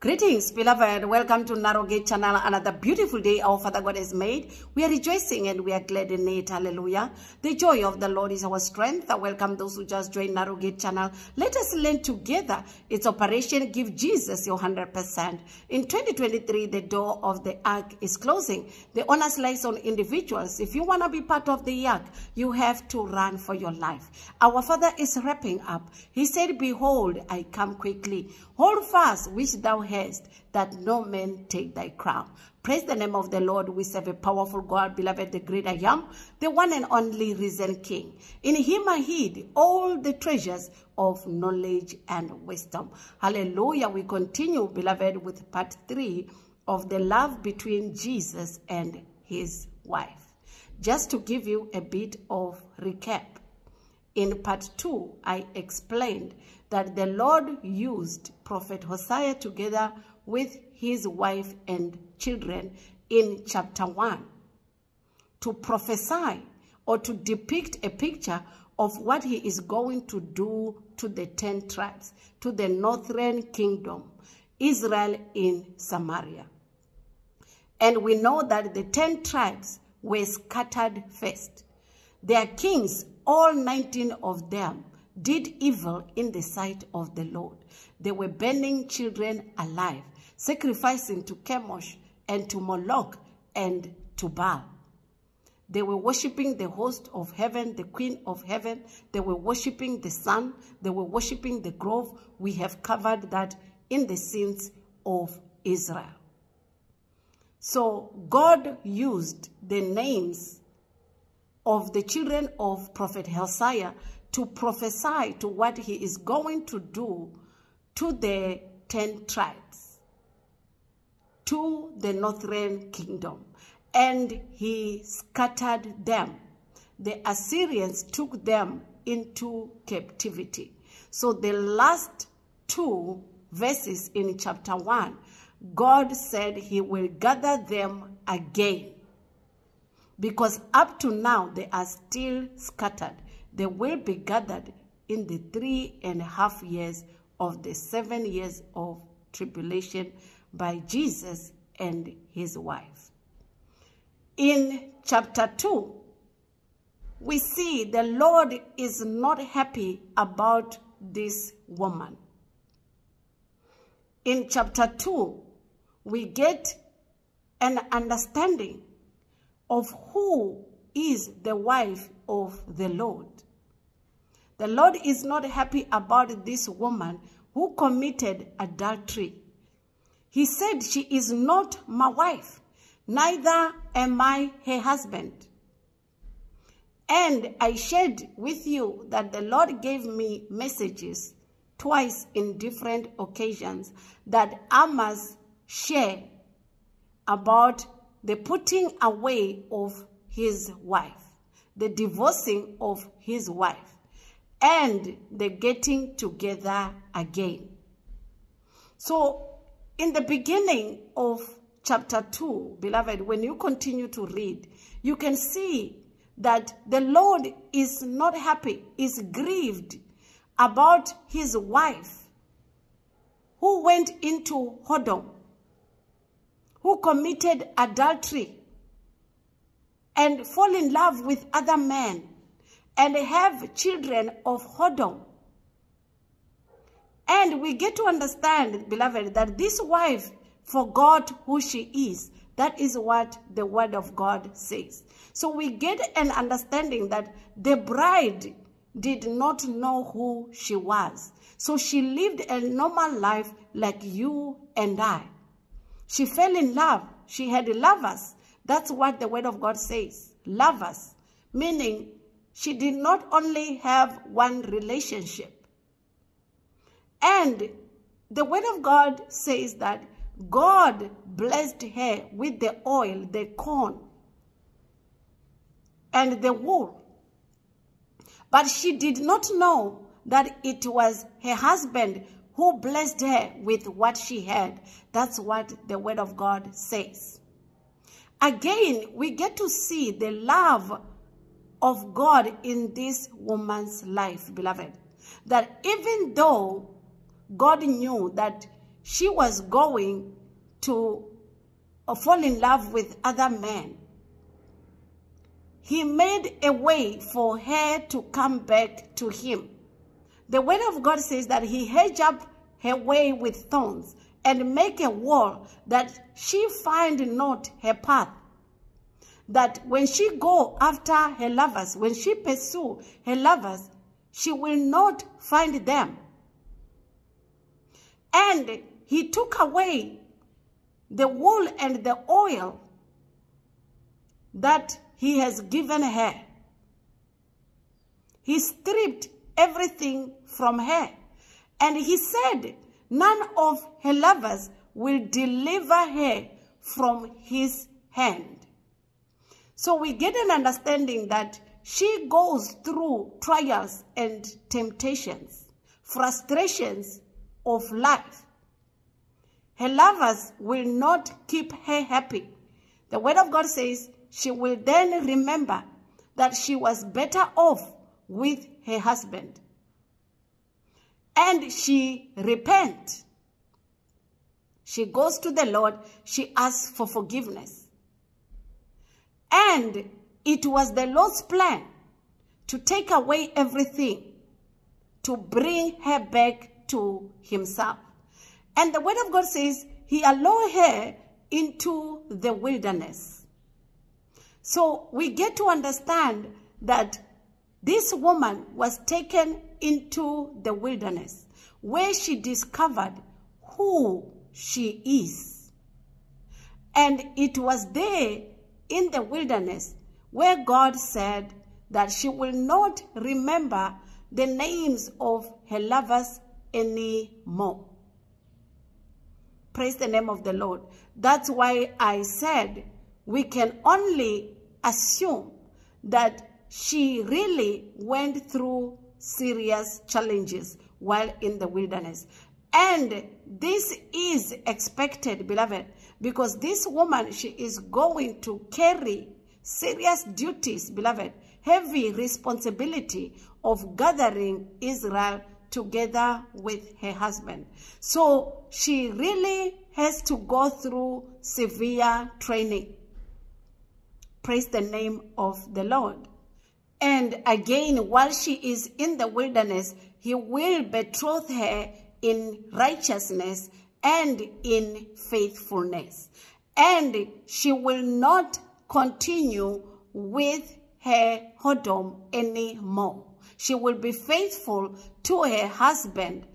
Greetings, beloved. Welcome to Narrow Gate Channel. Another beautiful day our Father God has made. We are rejoicing and we are glad in it. Hallelujah. The joy of the Lord is our strength. I welcome those who just joined Narrow Gate Channel. Let us learn together. It's Operation Give Jesus Your 100%. In 2023, the door of the ark is closing. The onus lies on individuals. If you want to be part of the ark, you have to run for your life. Our Father is wrapping up. He said, Behold, I come quickly. Hold fast which thou hast, that no man take thy crown. Praise the name of the Lord. We serve a powerful God, beloved, the great I am, the one and only risen King. In him I hid all the treasures of knowledge and wisdom. Hallelujah. We continue, beloved, with part three of the love between Jesus and his wife. Just to give you a bit of recap. In part two, I explained that the Lord used Prophet Hosea together with his wife and children in chapter 1 to prophesy or to depict a picture of what he is going to do to the 10 tribes, to the northern kingdom, Israel in Samaria. And we know that the 10 tribes were scattered first. Their kings, all 19 of them, did evil in the sight of the Lord. They were burning children alive, sacrificing to Chemosh and to Moloch and to Baal. They were worshiping the host of heaven, the queen of heaven. They were worshiping the sun. They were worshiping the grove. We have covered that in the sins of Israel. So God used the names of the children of Prophet Hosea to prophesy to what he is going to do to the 10 tribes, to the northern kingdom. And he scattered them. The Assyrians took them into captivity. So the last two verses in chapter 1, God said he will gather them again. Because up to now, they are still scattered they will be gathered in the three and a half years of the seven years of tribulation by Jesus and his wife. In chapter 2, we see the Lord is not happy about this woman. In chapter 2, we get an understanding of who is the wife of the Lord. The Lord is not happy about this woman who committed adultery. He said, she is not my wife, neither am I her husband. And I shared with you that the Lord gave me messages twice in different occasions that I must share about the putting away of his wife, the divorcing of his wife and the getting together again. So in the beginning of chapter 2, beloved, when you continue to read, you can see that the Lord is not happy, is grieved about his wife who went into whoredom, who committed adultery and fall in love with other men and have children of whoredom. And we get to understand, beloved, that this wife forgot who she is. That is what the word of God says. So we get an understanding that the bride did not know who she was. So she lived a normal life like you and I. She fell in love. She had lovers. That's what the word of God says. Lovers. Meaning she did not only have one relationship. And the word of God says that God blessed her with the oil, the corn, and the wool. But she did not know that it was her husband who blessed her with what she had. That's what the word of God says. Again, we get to see the love of God in this woman's life, beloved. That even though God knew that she was going to uh, fall in love with other men, he made a way for her to come back to him. The word of God says that he hedged up her way with thorns and make a wall that she find not her path. That when she go after her lovers, when she pursue her lovers, she will not find them. And he took away the wool and the oil that he has given her. He stripped everything from her. And he said, none of her lovers will deliver her from his hand. So we get an understanding that she goes through trials and temptations, frustrations of life. Her lovers will not keep her happy. The word of God says she will then remember that she was better off with her husband. And she repent. She goes to the Lord. She asks for forgiveness. And it was the Lord's plan to take away everything, to bring her back to himself. And the word of God says he allowed her into the wilderness. So we get to understand that this woman was taken into the wilderness where she discovered who she is. And it was there in the wilderness where God said that she will not remember the names of her lovers anymore. Praise the name of the Lord. That's why I said we can only assume that she really went through serious challenges while in the wilderness. And this is expected, beloved, because this woman, she is going to carry serious duties, beloved, heavy responsibility of gathering Israel together with her husband. So she really has to go through severe training. Praise the name of the Lord. And again, while she is in the wilderness, he will betroth her in righteousness and in faithfulness. And she will not continue with her whoredom anymore. She will be faithful to her husband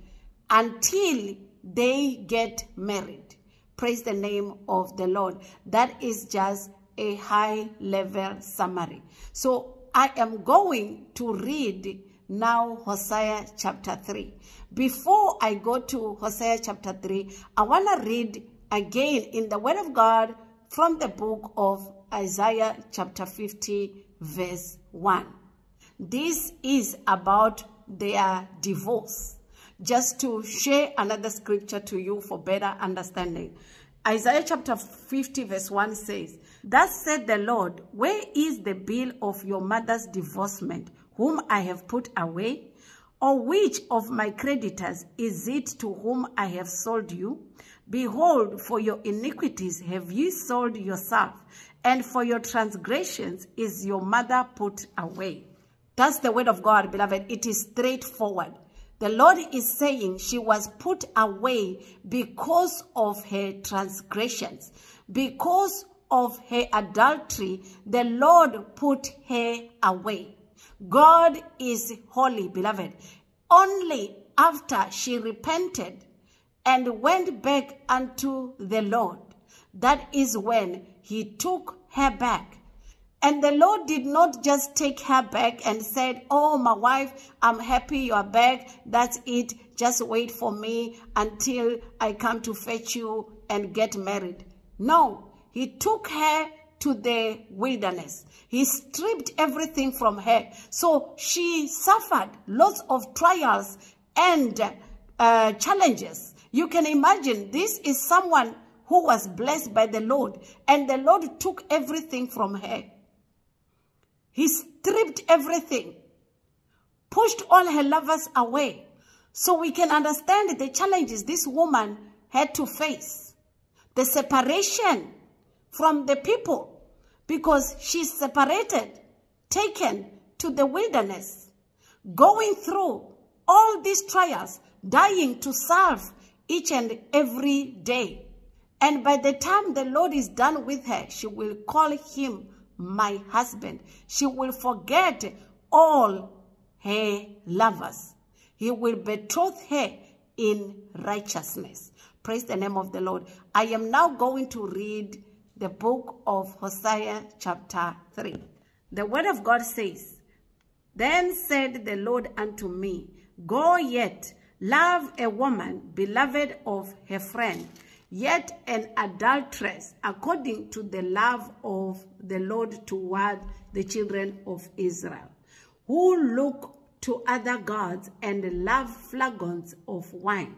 until they get married. Praise the name of the Lord. That is just a high level summary. So I am going to read now Hosea chapter 3. Before I go to Hosea chapter 3, I want to read again in the Word of God from the book of Isaiah chapter 50 verse 1. This is about their divorce. Just to share another scripture to you for better understanding. Isaiah chapter 50 verse 1 says, Thus said the Lord, Where is the bill of your mother's divorcement, whom I have put away? Or which of my creditors is it to whom I have sold you? Behold, for your iniquities have you sold yourself, and for your transgressions is your mother put away. That's the word of God, beloved. It is straightforward. The Lord is saying she was put away because of her transgressions, because of her adultery, the Lord put her away. God is holy, beloved. Only after she repented and went back unto the Lord, that is when he took her back. And the Lord did not just take her back and said, oh, my wife, I'm happy you are back. That's it. Just wait for me until I come to fetch you and get married. No, he took her to the wilderness. He stripped everything from her. So she suffered lots of trials and uh, challenges. You can imagine this is someone who was blessed by the Lord and the Lord took everything from her. He stripped everything, pushed all her lovers away. So we can understand the challenges this woman had to face the separation from the people because she's separated, taken to the wilderness, going through all these trials, dying to serve each and every day. And by the time the Lord is done with her, she will call him my husband. She will forget all her lovers. He will betroth her in righteousness. Praise the name of the Lord. I am now going to read the book of Hosea chapter 3. The word of God says, Then said the Lord unto me, Go yet, love a woman beloved of her friend, yet an adulteress, according to the love of the Lord toward the children of Israel, who look to other gods and love flagons of wine.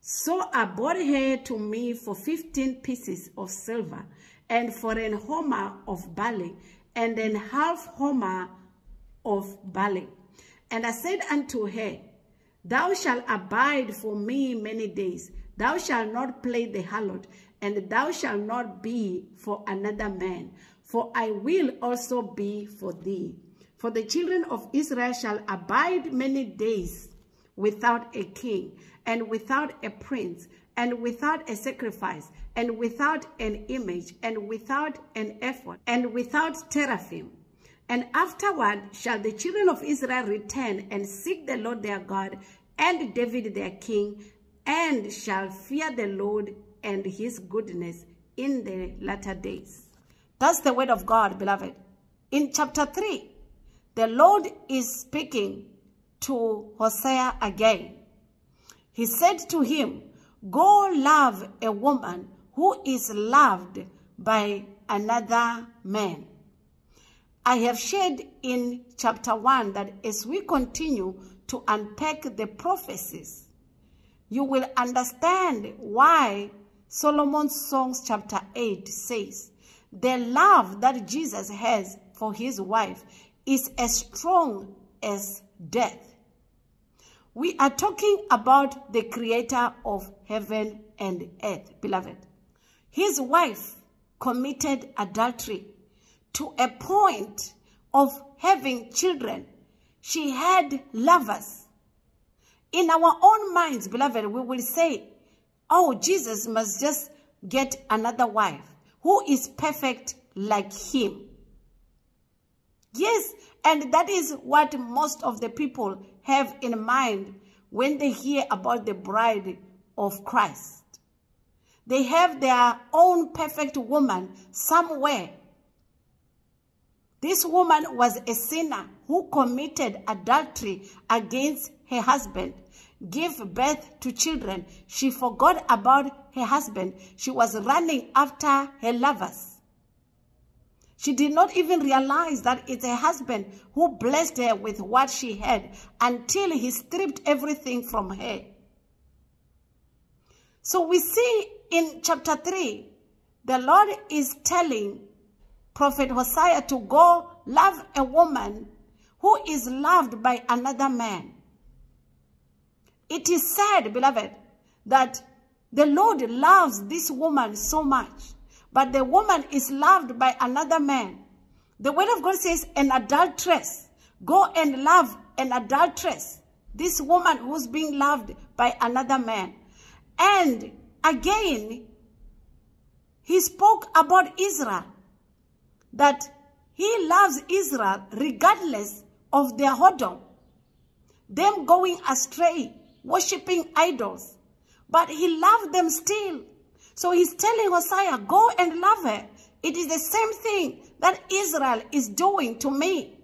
So I brought her to me for fifteen pieces of silver, and for an homer of barley, and an half homer of barley. And I said unto her, Thou shalt abide for me many days. Thou shalt not play the harlot, and thou shalt not be for another man. For I will also be for thee. For the children of Israel shall abide many days without a king, and without a prince, and without a sacrifice, and without an image, and without an ephod and without teraphim. And afterward shall the children of Israel return and seek the Lord their God and David their king, and shall fear the Lord and his goodness in the latter days. That's the word of God, beloved. In chapter 3, the Lord is speaking to Hosea again. He said to him, Go love a woman who is loved by another man. I have shared in chapter 1 that as we continue to unpack the prophecies, you will understand why Solomon's Songs chapter 8 says, the love that Jesus has for his wife is as strong as death. We are talking about the creator of heaven and earth, beloved. His wife committed adultery to a point of having children. She had lovers. In our own minds, beloved, we will say, oh, Jesus must just get another wife who is perfect like him. Yes, and that is what most of the people have in mind when they hear about the bride of Christ. They have their own perfect woman somewhere. This woman was a sinner who committed adultery against her husband, gave birth to children. She forgot about her husband. She was running after her lovers. She did not even realize that it's her husband who blessed her with what she had until he stripped everything from her. So we see in chapter 3, the Lord is telling Prophet Hosea to go love a woman who is loved by another man. It is said, beloved, that the Lord loves this woman so much but the woman is loved by another man. The word of God says an adulteress. Go and love an adulteress. This woman who's being loved by another man. And again, he spoke about Israel. That he loves Israel regardless of their whoredom. Them going astray, worshipping idols. But he loved them still. So he's telling Hosea, go and love her. It is the same thing that Israel is doing to me.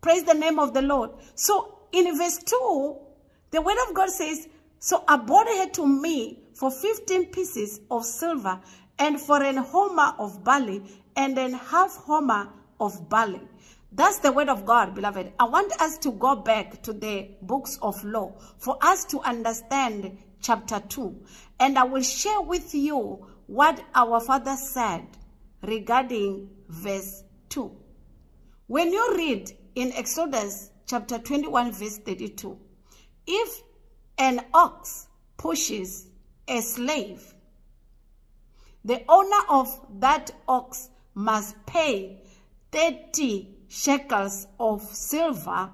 Praise the name of the Lord. So in verse 2, the word of God says, So I brought her to me for 15 pieces of silver and for an homer of barley and an half homer of barley. That's the word of God, beloved. I want us to go back to the books of law for us to understand chapter 2. And I will share with you what our father said regarding verse 2. When you read in Exodus chapter 21 verse 32, if an ox pushes a slave, the owner of that ox must pay 30 shekels of silver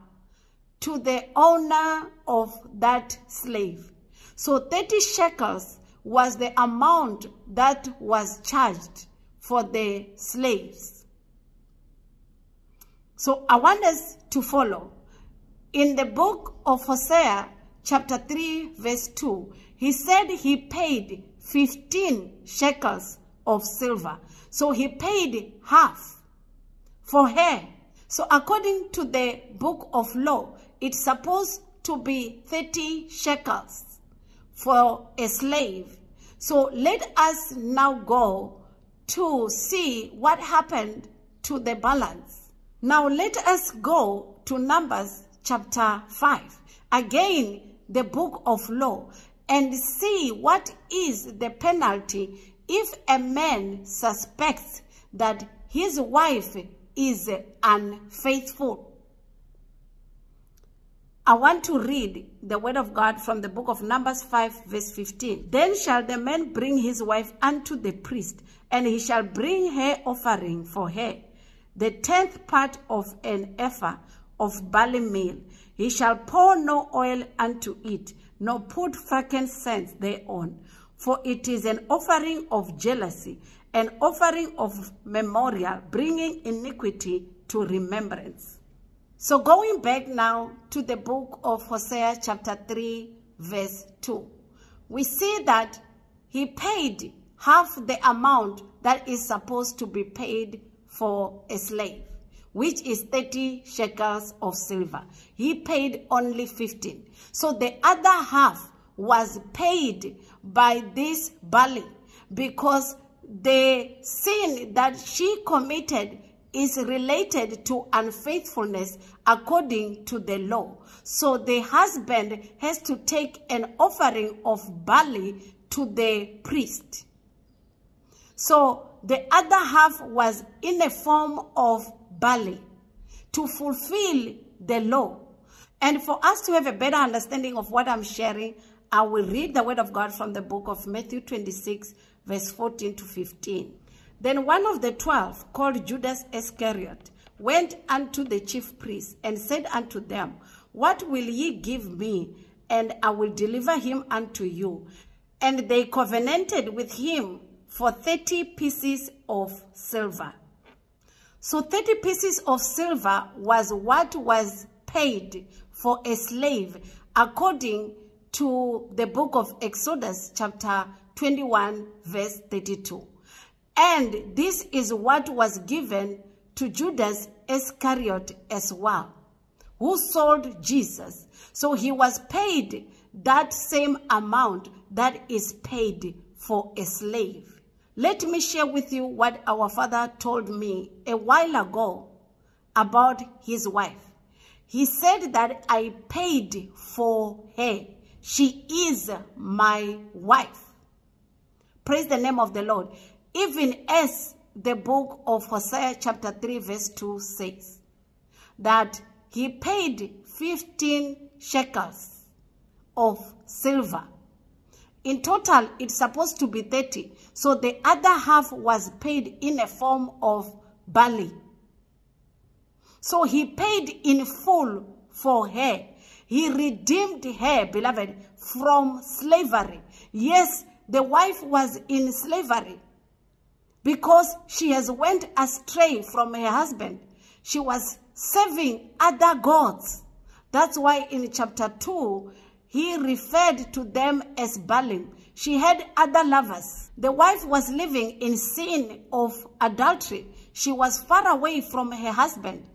to the owner of that slave. So 30 shekels was the amount that was charged for the slaves. So I want us to follow. In the book of Hosea, chapter 3, verse 2, he said he paid 15 shekels of silver. So he paid half for her. So according to the book of law, it's supposed to be 30 shekels for a slave. So let us now go to see what happened to the balance. Now let us go to Numbers chapter 5. Again, the book of law and see what is the penalty if a man suspects that his wife is unfaithful. I want to read the word of God from the book of Numbers 5 verse 15. Then shall the man bring his wife unto the priest, and he shall bring her offering for her, the tenth part of an ephah of barley meal. He shall pour no oil unto it, nor put frankincense thereon. For it is an offering of jealousy, an offering of memorial, bringing iniquity to remembrance. So going back now to the book of Hosea chapter 3 verse 2, we see that he paid half the amount that is supposed to be paid for a slave, which is 30 shekels of silver. He paid only 15. So the other half was paid by this Bali because the sin that she committed is related to unfaithfulness according to the law. So the husband has to take an offering of barley to the priest. So the other half was in a form of barley to fulfill the law. And for us to have a better understanding of what I'm sharing, I will read the word of God from the book of Matthew 26, verse 14 to 15. Then one of the twelve, called Judas Iscariot, went unto the chief priests and said unto them, What will ye give me? And I will deliver him unto you. And they covenanted with him for 30 pieces of silver. So 30 pieces of silver was what was paid for a slave according to the book of Exodus chapter 21 verse 32. And this is what was given to Judas Iscariot as well, who sold Jesus. So he was paid that same amount that is paid for a slave. Let me share with you what our father told me a while ago about his wife. He said that I paid for her. She is my wife. Praise the name of the Lord. Even as the book of Hosea chapter 3 verse 2 says that he paid 15 shekels of silver. In total, it's supposed to be 30. So the other half was paid in a form of barley. So he paid in full for her. He redeemed her, beloved, from slavery. Yes, the wife was in slavery because she has went astray from her husband. She was serving other gods. That's why in chapter 2, he referred to them as Baalim. She had other lovers. The wife was living in sin of adultery. She was far away from her husband,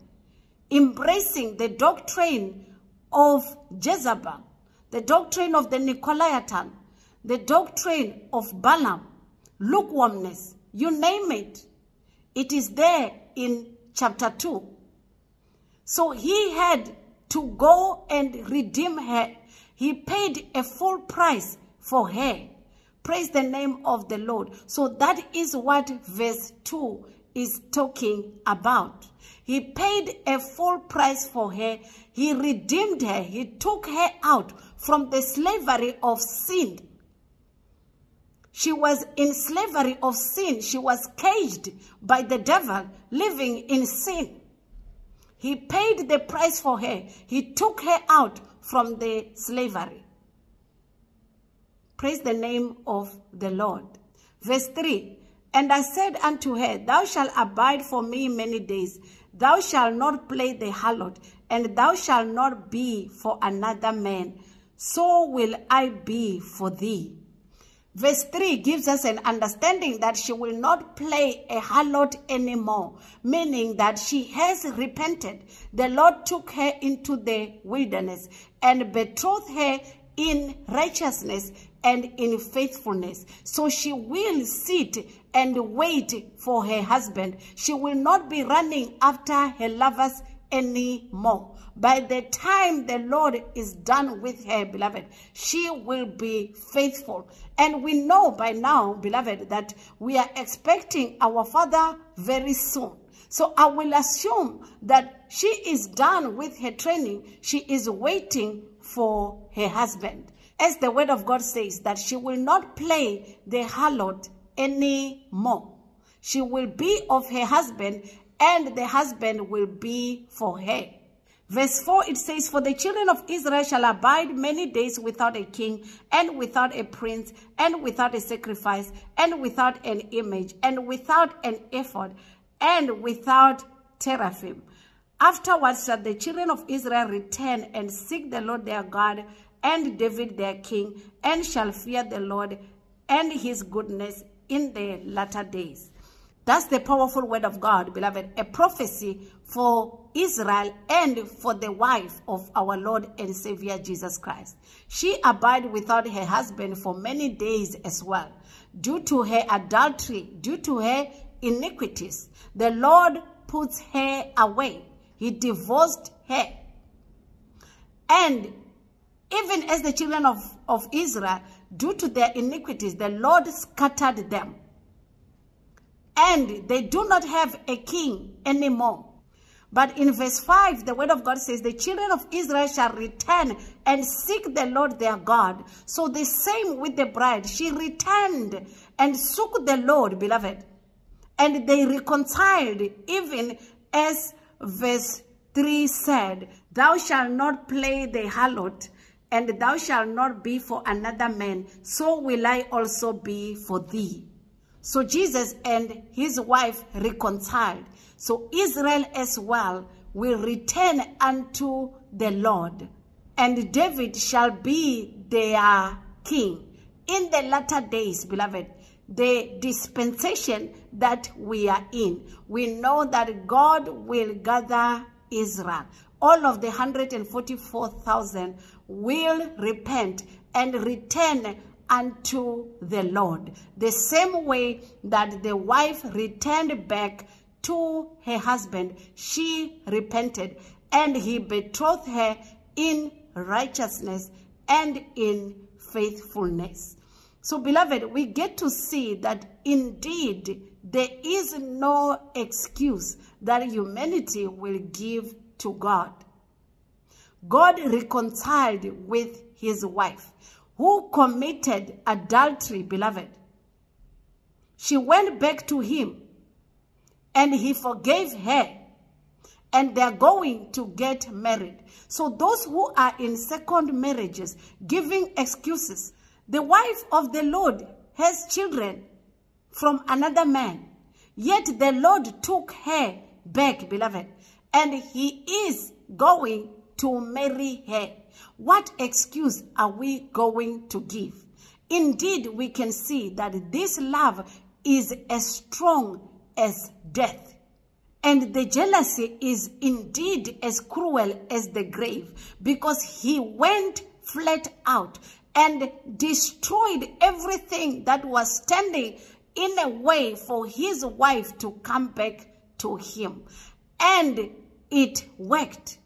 embracing the doctrine of Jezebel, the doctrine of the Nicolaitan, the doctrine of Balaam, lukewarmness, you name it. It is there in chapter 2. So he had to go and redeem her. He paid a full price for her. Praise the name of the Lord. So that is what verse 2 is talking about. He paid a full price for her. He redeemed her. He took her out from the slavery of sin She was in slavery of sin. She was caged by the devil, living in sin. He paid the price for her. He took her out from the slavery. Praise the name of the Lord. Verse 3, And I said unto her, Thou shalt abide for me many days. Thou shalt not play the harlot, and thou shalt not be for another man. So will I be for thee. Verse 3 gives us an understanding that she will not play a harlot anymore, meaning that she has repented. The Lord took her into the wilderness and betrothed her in righteousness and in faithfulness. So she will sit and wait for her husband. She will not be running after her lovers anymore. By the time the Lord is done with her, beloved, she will be faithful. And we know by now, beloved, that we are expecting our Father very soon. So I will assume that she is done with her training. She is waiting for her husband. As the word of God says, that she will not play the harlot anymore. She will be of her husband and the husband will be for her. Verse 4, it says, For the children of Israel shall abide many days without a king, and without a prince, and without a sacrifice, and without an image, and without an ephod, and without teraphim. Afterwards shall the children of Israel return and seek the Lord their God, and David their king, and shall fear the Lord and his goodness in the latter days. That's the powerful word of God, beloved. A prophecy for Israel and for the wife of our Lord and Savior Jesus Christ. She abide without her husband for many days as well, due to her adultery, due to her iniquities. The Lord puts her away. He divorced her. And even as the children of, of Israel, due to their iniquities, the Lord scattered them and they do not have a king anymore. But in verse 5, the word of God says, the children of Israel shall return and seek the Lord their God. So the same with the bride. She returned and sought the Lord, beloved. And they reconciled, even as verse 3 said, Thou shalt not play the harlot, and thou shalt not be for another man. So will I also be for thee. So Jesus and his wife reconciled. So Israel as well will return unto the Lord. And David shall be their king. In the latter days, beloved, the dispensation that we are in, we know that God will gather Israel. All of the 144,000 will repent and return unto the Lord. The same way that the wife returned back to her husband, she repented and he betrothed her in righteousness and in faithfulness. So, beloved, we get to see that indeed there is no excuse that humanity will give to God. God reconciled with his wife who committed adultery, beloved. She went back to him and he forgave her and they're going to get married. So those who are in second marriages, giving excuses, the wife of the Lord has children from another man. Yet the Lord took her back, beloved, and he is going to marry her. What excuse are we going to give? Indeed, we can see that this love is as strong as death. And the jealousy is indeed as cruel as the grave because he went flat out and destroyed everything that was standing in a way for his wife to come back to him. And it worked.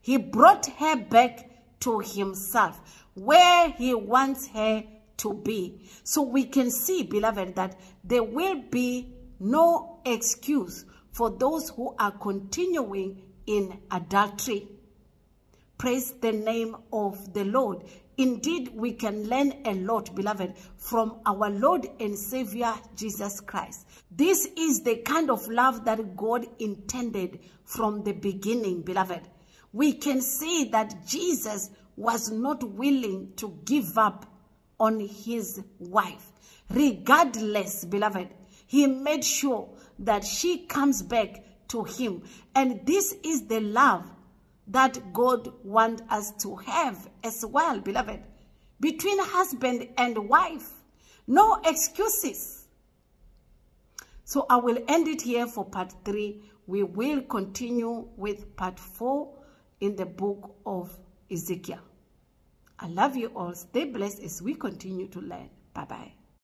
He brought her back to himself, where he wants her to be. So we can see, beloved, that there will be no excuse for those who are continuing in adultery. Praise the name of the Lord. Indeed, we can learn a lot, beloved, from our Lord and Savior Jesus Christ. This is the kind of love that God intended from the beginning, beloved. We can see that Jesus was not willing to give up on his wife. Regardless, beloved, he made sure that she comes back to him. And this is the love that God wants us to have as well, beloved. Between husband and wife. No excuses. So I will end it here for part three. We will continue with part four in the book of Ezekiel. I love you all. Stay blessed as we continue to learn. Bye-bye.